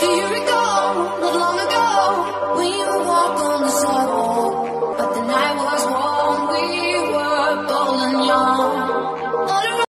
Do